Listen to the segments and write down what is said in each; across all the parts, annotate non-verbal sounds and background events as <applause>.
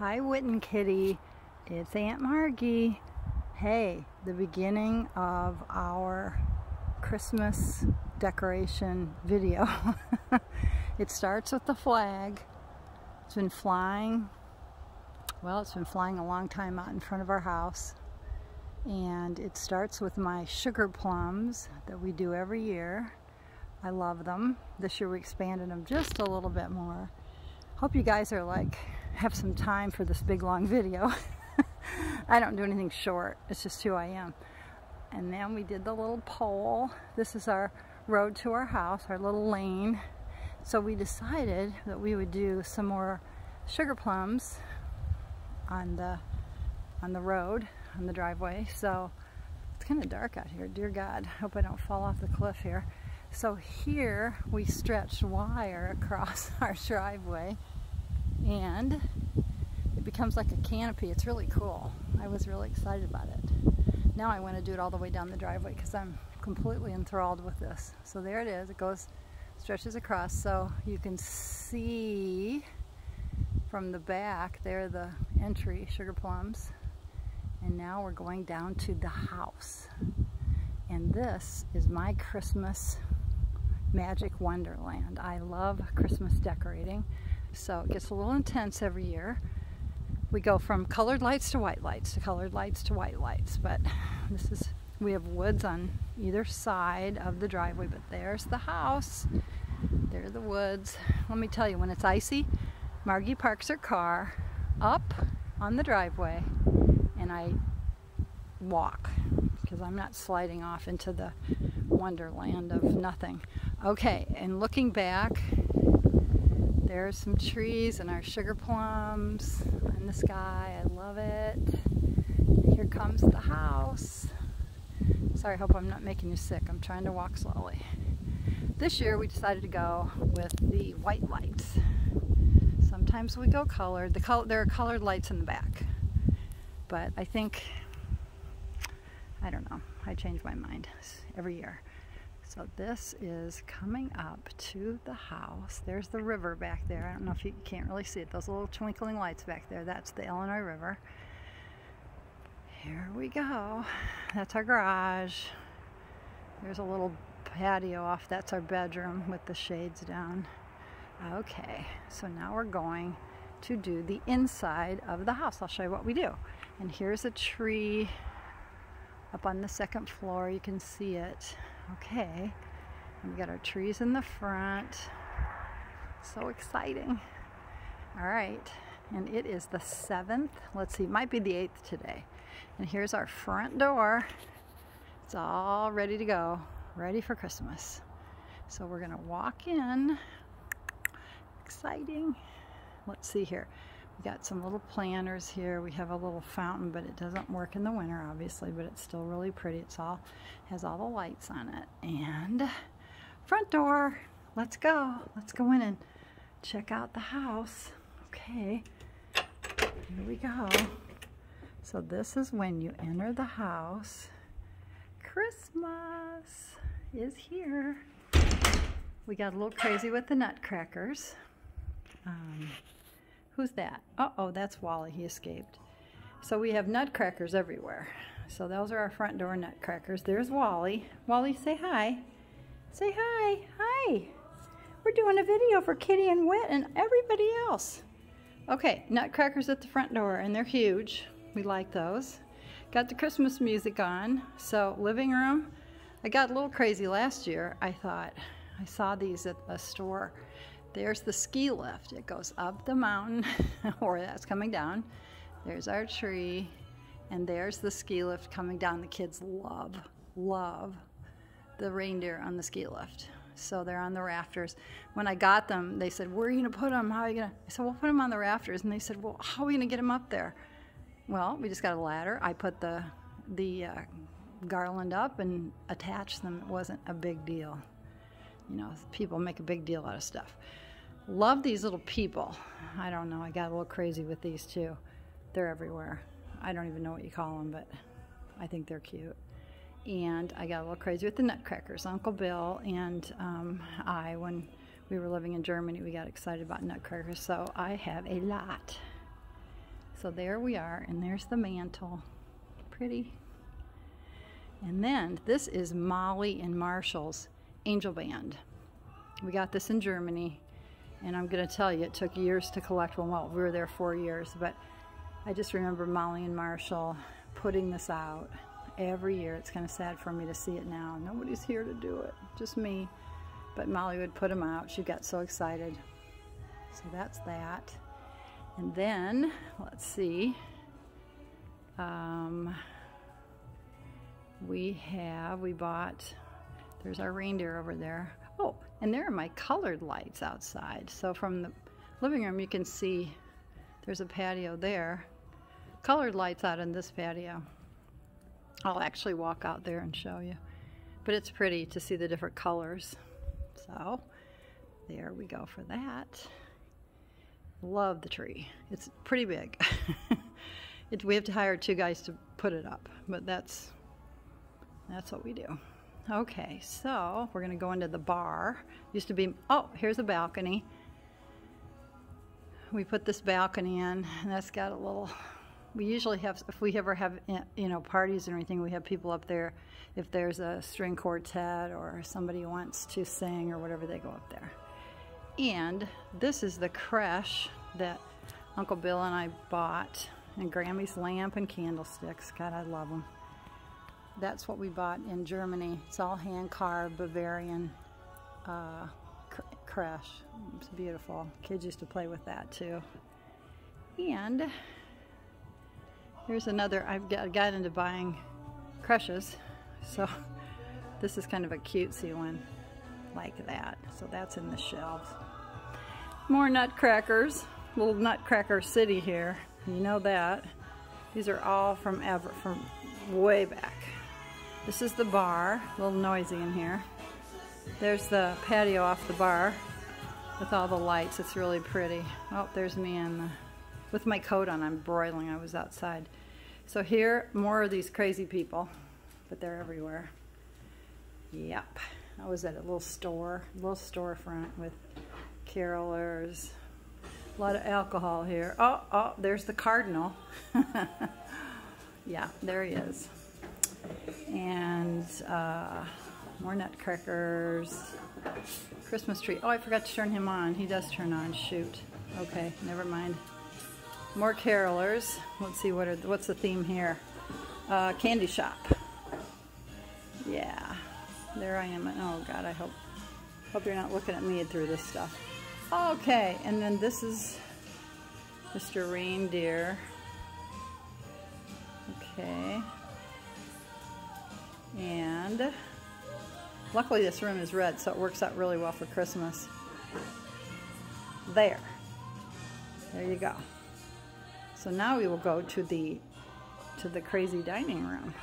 Hi, Witten Kitty. It's Aunt Margee. Hey, the beginning of our Christmas decoration video. <laughs> it starts with the flag. It's been flying, well, it's been flying a long time out in front of our house. And it starts with my sugar plums that we do every year. I love them. This year we expanded them just a little bit more. Hope you guys are like have some time for this big long video. <laughs> I don't do anything short. It's just who I am. And then we did the little pole. This is our road to our house, our little lane. So we decided that we would do some more sugar plums on the on the road, on the driveway. So it's kind of dark out here. Dear God, hope I don't fall off the cliff here. So here we stretched wire across <laughs> our driveway and it becomes like a canopy. It's really cool. I was really excited about it. Now I want to do it all the way down the driveway because I'm completely enthralled with this. So there it is. It goes, stretches across so you can see from the back there the entry, sugar plums. And now we're going down to the house. And this is my Christmas magic wonderland. I love Christmas decorating. So it gets a little intense every year. We go from colored lights to white lights to colored lights to white lights. But <sighs> this is, we have woods on either side of the driveway, but there's the house. There are the woods. Let me tell you, when it's icy, Margee parks her car up on the driveway and I walk because I'm not sliding off into the wonderland of nothing. Okay, and looking back, there's some trees and our sugar plums in the sky. I love it. Here comes the house. Sorry, I hope I'm not making you sick. I'm trying to walk slowly. This year we decided to go with the white lights. Sometimes we go colored. The color, there are colored lights in the back. But I think, I don't know, I change my mind every year. So this is coming up to the house. There's the river back there. I don't know if you, can't really see it. Those little twinkling lights back there. That's the Illinois River. Here we go. That's our garage. There's a little patio off. That's our bedroom with the shades down. Okay, so now we're going to do the inside of the house. I'll show you what we do. And here's a tree up on the second floor. You can see it. Okay, we got our trees in the front. So exciting. All right, and it is the 7th. Let's see, might be the 8th today. And here's our front door. It's all ready to go, ready for Christmas. So we're gonna walk in. Exciting. Let's see here. We got some little planters here. We have a little fountain, but it doesn't work in the winter, obviously, but it's still really pretty. It's all, has all the lights on it. And front door, let's go. Let's go in and check out the house. Okay, here we go. So this is when you enter the house. Christmas is here. We got a little crazy with the nutcrackers. Um, Who's that? Uh-oh, that's Wally. He escaped. So we have nutcrackers everywhere. So those are our front door nutcrackers. There's Wally. Wally, say hi. Say hi. Hi. We're doing a video for Kitty and Wit and everybody else. Okay, nutcrackers at the front door, and they're huge. We like those. Got the Christmas music on. So living room. I got a little crazy last year. I thought, I saw these at a store there's the ski lift. It goes up the mountain, <laughs> or that's coming down. There's our tree, and there's the ski lift coming down. The kids love, love the reindeer on the ski lift. So they're on the rafters. When I got them, they said, where are you gonna put them? How are you gonna? I said, we'll put them on the rafters. And they said, well, how are we gonna get them up there? Well, we just got a ladder. I put the, the uh, garland up and attached them. It wasn't a big deal. You know, people make a big deal out of stuff. Love these little people. I don't know, I got a little crazy with these too. They're everywhere. I don't even know what you call them, but I think they're cute. And I got a little crazy with the nutcrackers. Uncle Bill and um, I, when we were living in Germany, we got excited about nutcrackers, so I have a lot. So there we are, and there's the mantle. Pretty. And then this is Molly and Marshall's Angel Band. We got this in Germany, and I'm going to tell you, it took years to collect one. Well, we were there four years, but I just remember Molly and Marshall putting this out every year. It's kind of sad for me to see it now. Nobody's here to do it, just me. But Molly would put them out. She got so excited. So that's that. And then, let's see. Um, we have, we bought, there's our reindeer over there. Oh, and there are my colored lights outside. So from the living room, you can see there's a patio there. Colored lights out in this patio. I'll actually walk out there and show you. But it's pretty to see the different colors. So there we go for that. Love the tree. It's pretty big. <laughs> it, we have to hire two guys to put it up, but that's that's what we do. Okay, so we're gonna go into the bar. Used to be, oh, here's a balcony. We put this balcony in, and that's got a little we usually have, if we ever have, eh, you know, parties or anything, we have people up there. If there's a string quartet or somebody wants to sing or whatever, they go up there. And this is the creche that Uncle Bill and I bought, and Grammy's lamp and candlesticks. God, I love them. That's what we bought in Germany. It's all hand-carved Bavarian uh, creche. It's beautiful. Kids used to play with that too. And Here's another, I've got, got into buying creches, so <laughs> this is kind of a cutesy one like that. So that's in the shelves. More nutcrackers, little nutcracker city here. You know that. These are all from ever, from way back. This is the bar, a little noisy in here. There's the patio off the bar with all the lights. It's really pretty. Oh, there's me in the with my coat on. I'm broiling. I was outside. So here, more of these crazy people, but they're everywhere. Yep. I was at a little store, little storefront with carolers. A lot of alcohol here. Oh, oh, there's the cardinal. <laughs> yeah, there he is. And uh, more nutcrackers. Christmas tree. Oh, I forgot to turn him on. He does turn on. Shoot. Okay, never mind. More carolers. Let's see what are what's the theme here. Uh, candy shop. Yeah, there I am. Oh God, I hope hope you're not looking at me through this stuff. Okay, and then this is Mr. Reindeer. Okay. And luckily this room is red, so it works out really well for Christmas. There. There you go. So now we will go to the to the crazy dining room.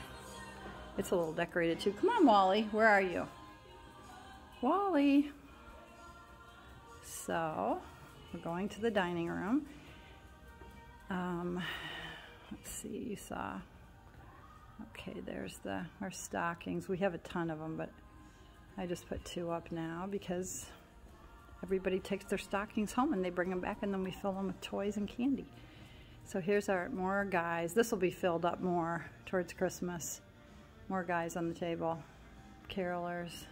It's a little decorated too. Come on, Wally. Where are you? Wally. So we're going to the dining room. Um, let's see, you saw. Okay, there's the our stockings. We have a ton of them, but I just put two up now because everybody takes their stockings home and they bring them back and then we fill them with toys and candy. So here's our more guys. This will be filled up more towards Christmas. More guys on the table. Carolers.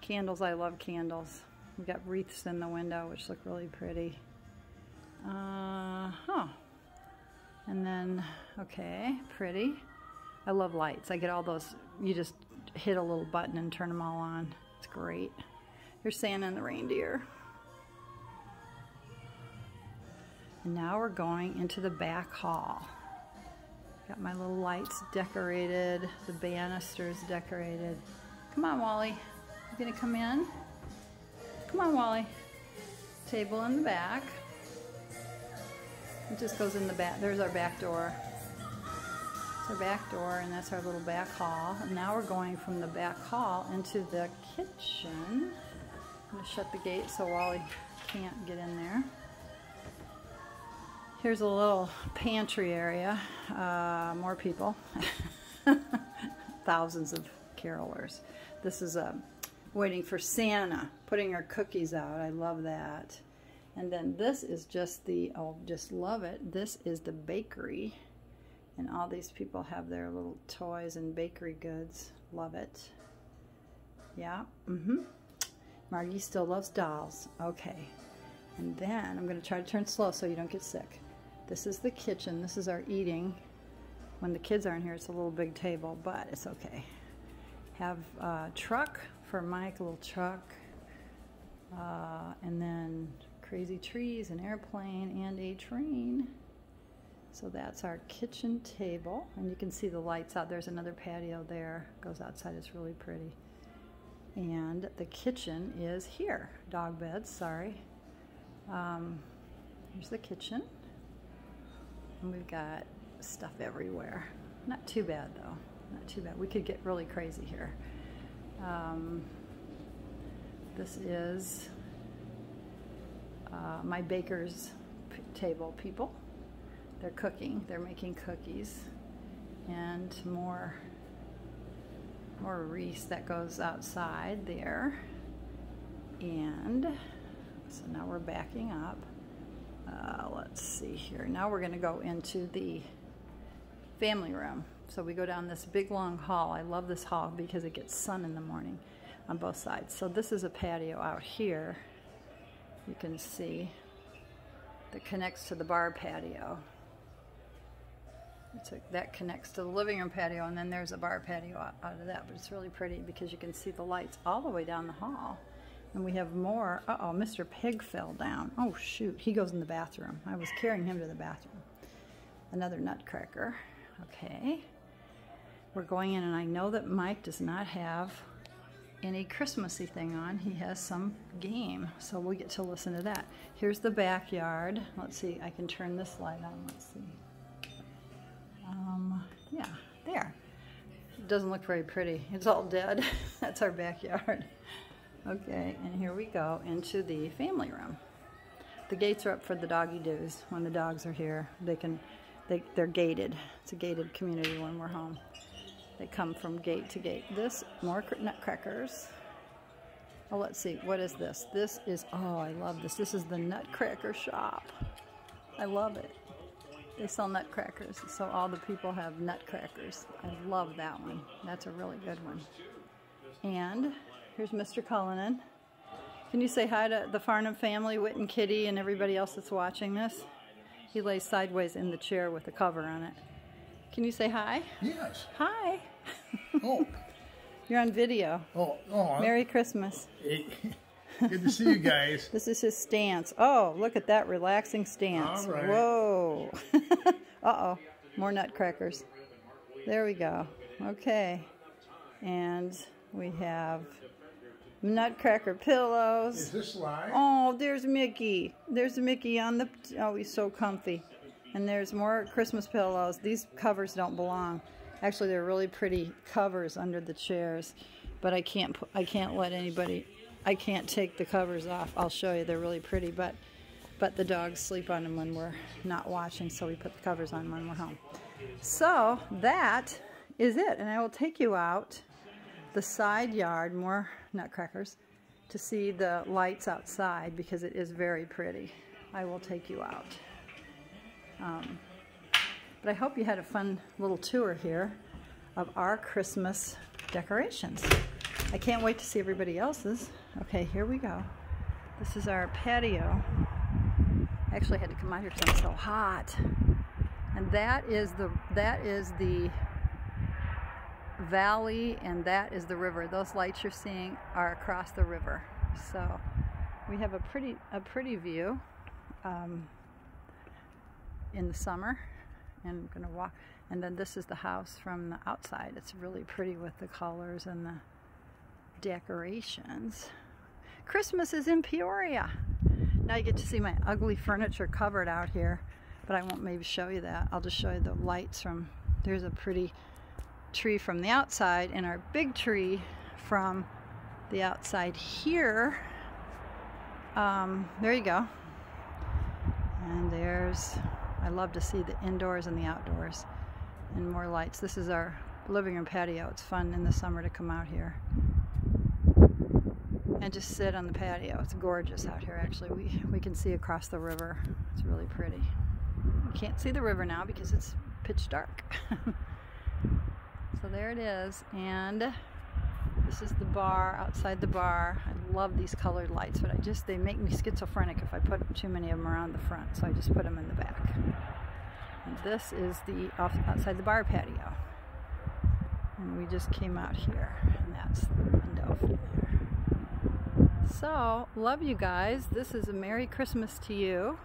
Candles, I love candles. We've got wreaths in the window, which look really pretty. Uh, huh. And then, okay, pretty. I love lights. I get all those, you just hit a little button and turn them all on. It's great. Here's Santa and the reindeer. And now we're going into the back hall. Got my little lights decorated, the banisters decorated. Come on, Wally. You gonna come in? Come on, Wally. Table in the back. It just goes in the back. There's our back door. Our back door, and that's our little back hall. And now we're going from the back hall into the kitchen. I'm gonna shut the gate so Wally can't get in there. Here's a little pantry area. Uh, more people. <laughs> Thousands of carolers. This is uh, waiting for Santa, putting our cookies out. I love that. And then this is just the, oh, just love it. This is the bakery. And all these people have their little toys and bakery goods. Love it. Yeah, mm-hmm. Margee still loves dolls. Okay. And then I'm going to try to turn slow so you don't get sick. This is the kitchen. This is our eating. When the kids aren't here, it's a little big table, but it's okay. Have a truck for Mike, a little truck. Uh, and then crazy trees, an airplane, and a train. So that's our kitchen table. And you can see the lights out. There's another patio there. Goes outside. It's really pretty. And the kitchen is here. Dog beds, sorry. Um, here's the kitchen. And we've got stuff everywhere. Not too bad though. Not too bad. We could get really crazy here. Um, this is uh, my baker's table people. They're cooking. They're making cookies and more more wreaths that goes outside there. And so now we're backing up. Uh, let's see here. Now we're going to go into the family room. So we go down this big long hall. I love this hall because it gets sun in the morning on both sides. So this is a patio out here. You can see that connects to the bar patio. That connects to the living room patio and then there's a bar patio out, out of that. But it's really pretty because you can see the lights all the way down the hall. And we have more. Uh-oh, Mr. Pig fell down. Oh, shoot. He goes in the bathroom. I was carrying him to the bathroom. Another nutcracker. Okay. We're going in, and I know that Mike does not have any Christmassy thing on. He has some game, so we'll get to listen to that. Here's the backyard. Let's see. I can turn this light on. Let's see. Um, yeah, there. It doesn't look very pretty. It's all dead. <laughs> That's our backyard. Okay, and here we go into the family room. The gates are up for the doggy doos. When the dogs are here, they can, they, they're gated. It's a gated community when we're home. They come from gate to gate. This, more nutcrackers. Oh, let's see, what is this? This is, oh, I love this. This is the Nutcracker Shop. I love it. They sell nutcrackers, so all the people have nutcrackers. I love that one. That's a really good one. And Here's Mr. Cullinan. Can you say hi to the Farnham family, Whit and Kitty, and everybody else that's watching this? He lays sideways in the chair with the cover on it. Can you say hi? Yes. Hi. Oh. <laughs> You're on video. Oh, oh. Merry Christmas. <laughs> Good to see you guys. <laughs> this is his stance. Oh, look at that relaxing stance. All right. Whoa. <laughs> Uh-oh. More nutcrackers. There we go. Okay. And we have nutcracker pillows. Is this live? Oh, there's Mickey. There's Mickey on the, oh, he's so comfy. And there's more Christmas pillows. These covers don't belong. Actually, they're really pretty covers under the chairs, but I can't, I can't let anybody, I can't take the covers off. I'll show you, they're really pretty, but, but the dogs sleep on them when we're not watching, so we put the covers on when we're home. So that is it, and I will take you out the side yard, more nutcrackers, to see the lights outside because it is very pretty. I will take you out. Um, but I hope you had a fun little tour here of our Christmas decorations. I can't wait to see everybody else's. Okay, here we go. This is our patio. I actually had to come out here because I'm so hot. And that is the that is the valley and that is the river. Those lights you're seeing are across the river. So we have a pretty a pretty view um, in the summer and I'm gonna walk and then this is the house from the outside. It's really pretty with the colors and the decorations. Christmas is in Peoria. Now you get to see my ugly furniture covered out here, but I won't maybe show you that. I'll just show you the lights from, there's a pretty tree from the outside and our big tree from the outside here. Um, there you go. And there's, I love to see the indoors and the outdoors and more lights. This is our living room patio. It's fun in the summer to come out here. And just sit on the patio. It's gorgeous out here actually. We, we can see across the river. It's really pretty. You can't see the river now because it's pitch dark. <laughs> so there it is and this is the bar outside the bar. I love these colored lights but I just they make me schizophrenic if I put too many of them around the front so I just put them in the back. And this is the outside the bar patio. And we just came out here and that's the window. So, love you guys. This is a Merry Christmas to you.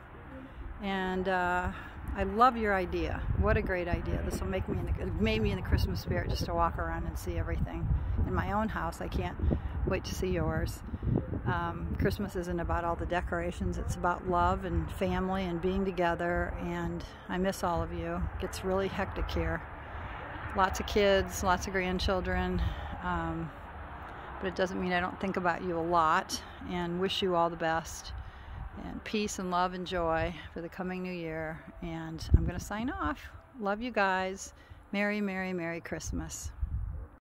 And uh, I love your idea. What a great idea. This will make me in the, made me in the Christmas spirit just to walk around and see everything. In my own house, I can't wait to see yours. Um, Christmas isn't about all the decorations. It's about love and family and being together. And I miss all of you. It gets really hectic here. Lots of kids, lots of grandchildren. Um, but it doesn't mean I don't think about you a lot and wish you all the best and peace and love and joy for the coming new year. And I'm going to sign off. Love you guys. Merry, Merry, Merry Christmas.